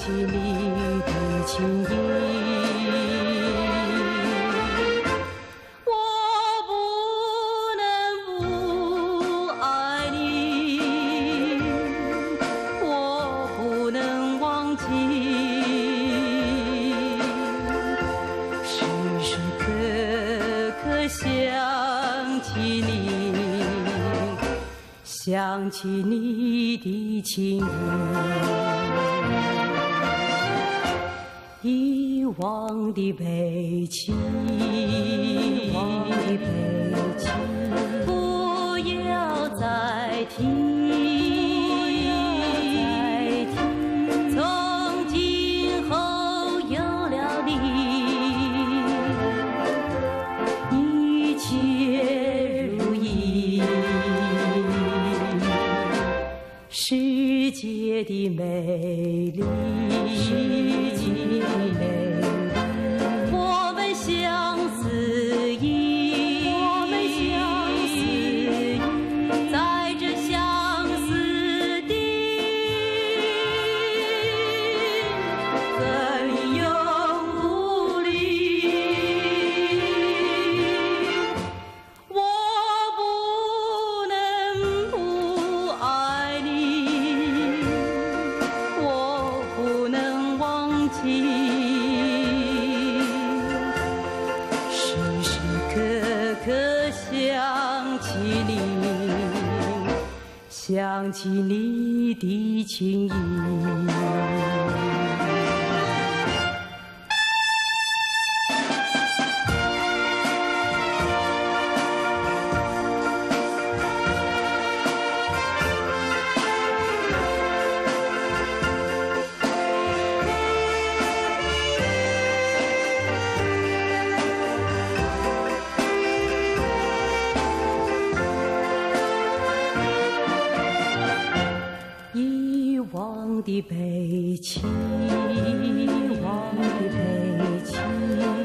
起你的情意。我不能不爱你，我不能忘记，时时刻刻想起你，想起你的情意。往的悲情，遗忘的悲情，不要再提，不要再提。从今后有了你，一切如意。世界的美丽，想起你的情意。的悲情，遗忘的悲情，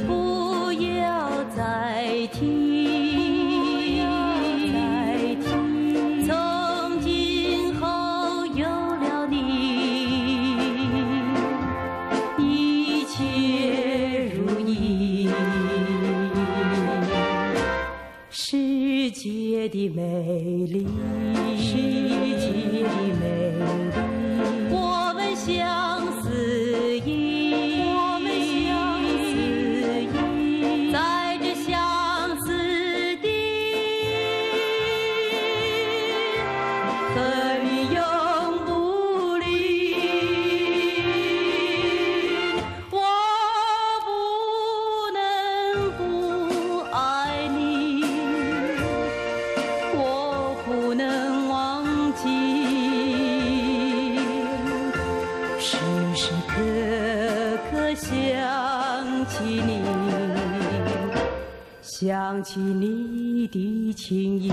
不要再提，不要再提。从今后有了你，一切如意。世界的美丽，世界的美丽，时时刻刻想起你，想起你的情意。